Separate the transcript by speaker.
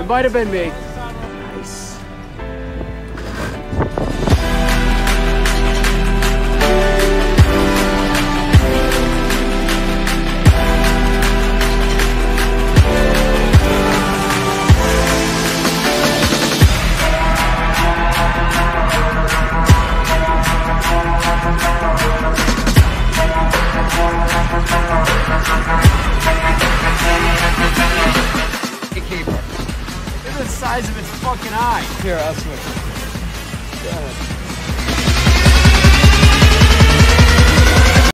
Speaker 1: It might have been me.
Speaker 2: Nice.
Speaker 1: Size of its fucking eye.
Speaker 2: Here, I'll switch.